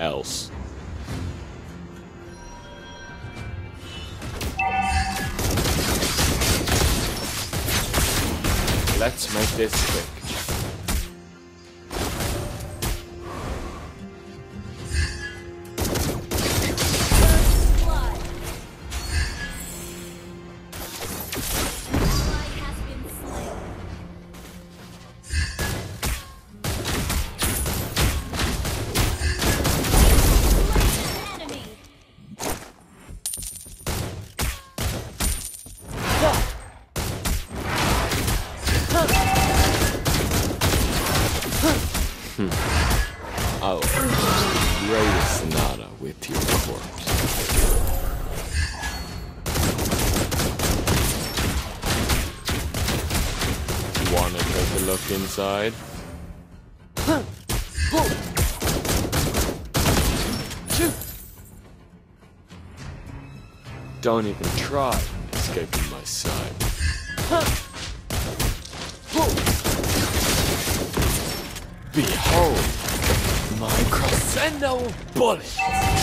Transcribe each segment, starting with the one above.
else. Let's make this quick. Look inside? Don't even try escaping my sight. Behold, my crescendo bullet!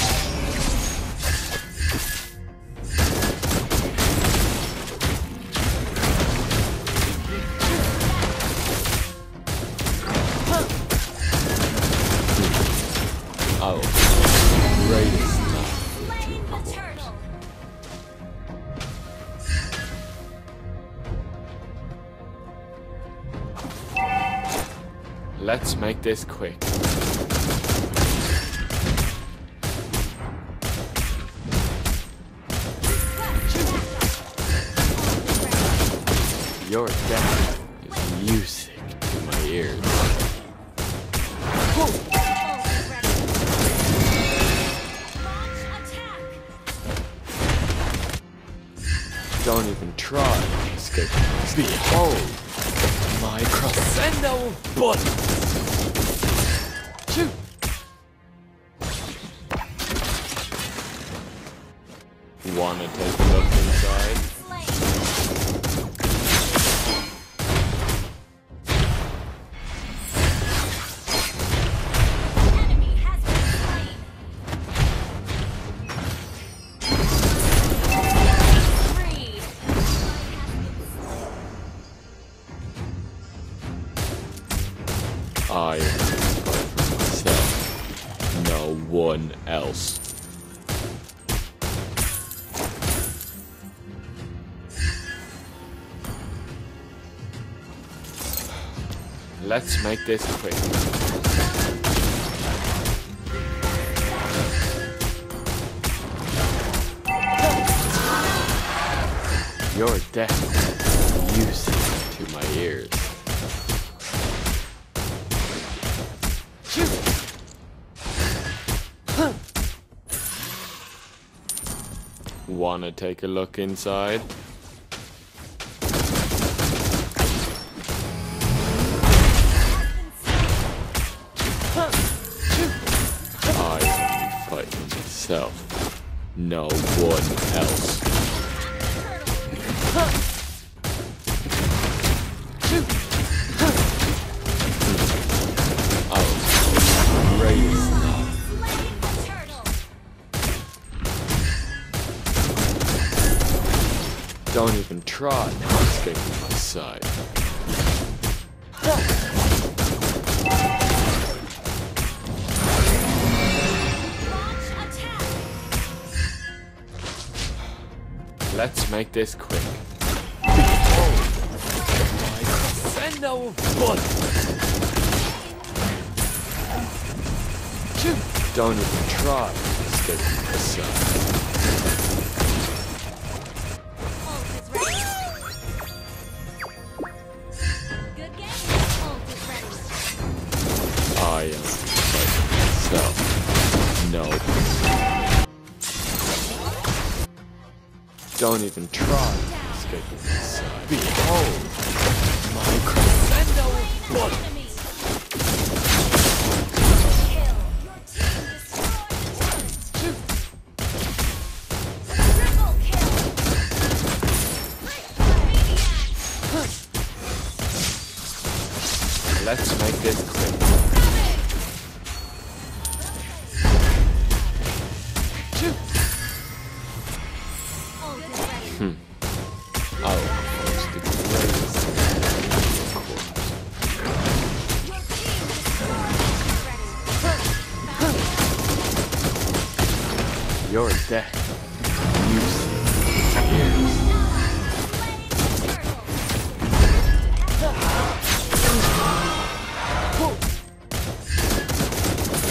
Let's make this quick. Your death is music to my ears. Don't even try escape Behold, my crescendo bullet! Shoot! Wanna Let's make this quick. Your death is music to my ears. Wanna take a look inside? Myself, no one else. Don't even try escaping my sight. Let's make this quick. Sendo foot. Don't even try I am myself. No. Don't even try escaping my sight. Behold, my crescendo. Maniac. Let's make this quick. You're.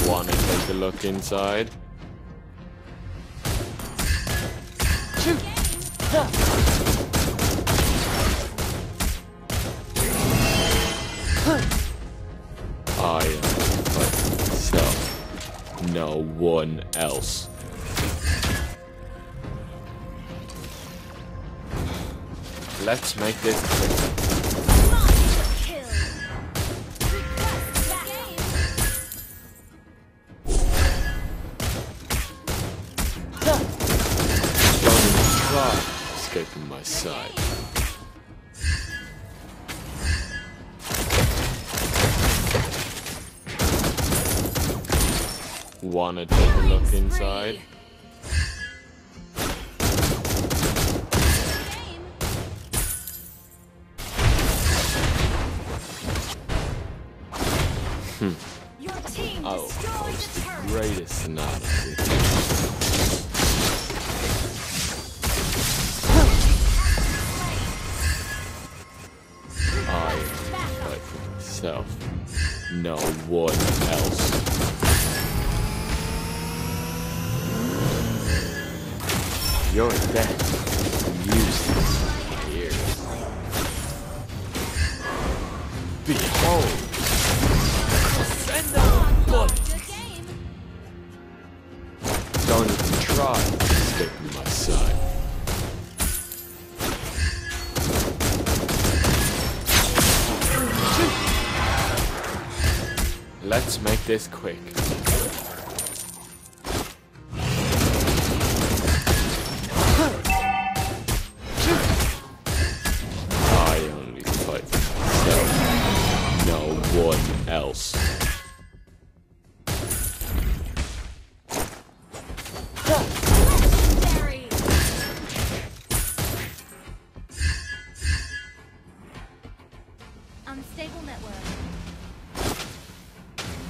Wanna take a look inside? I am myself. No one else. Let's make this quick. Escaping my sight. Wanna take a look inside? Your team Oh, it's the the greatest sonata. I for myself. No one else. You're dead. Useless. Here. Behold. My sight. Let's make this quick.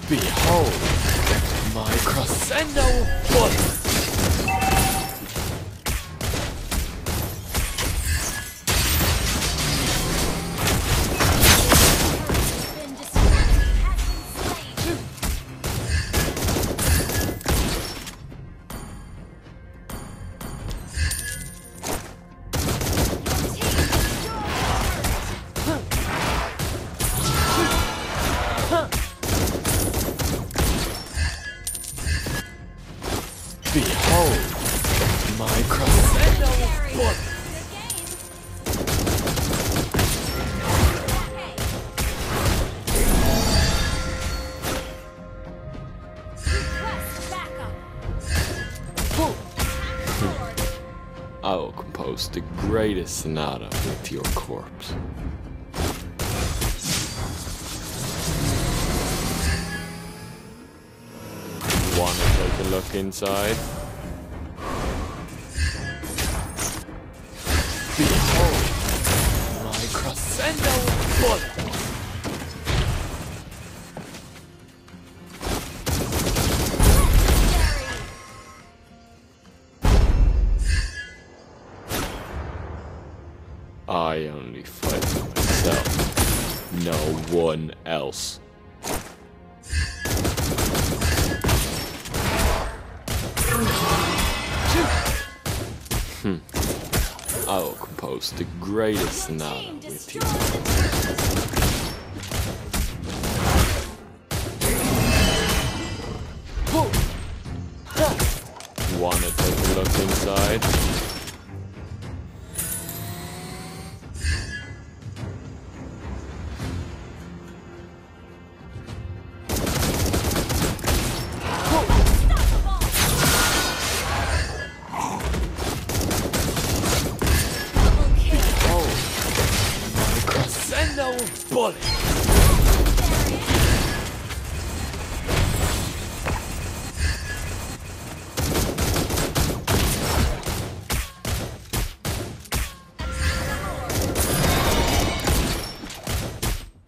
Behold, my crescendo blood. Compose the greatest sonata with your corpse. Wanna take a look inside? Behold, my crescendo. One else. Hmm. I will compose the greatest sonata with you. destroyed the turret. Wanna take a look inside?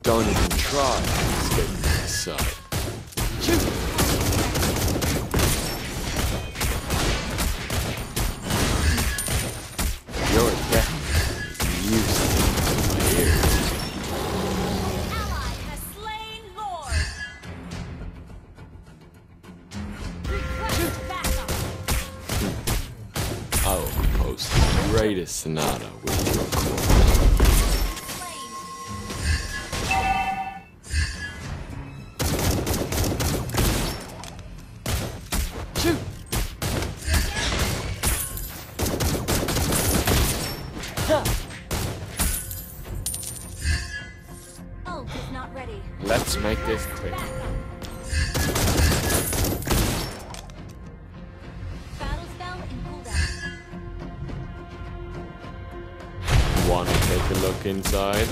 Don't even try to escape my sight. Shoot! Your death is music to my ears. Ally has slain Lord. Request backup. Hmm. I will compose the greatest sonata with your. Let's make this quick. Battle spell in cooldown. Want to take a look inside?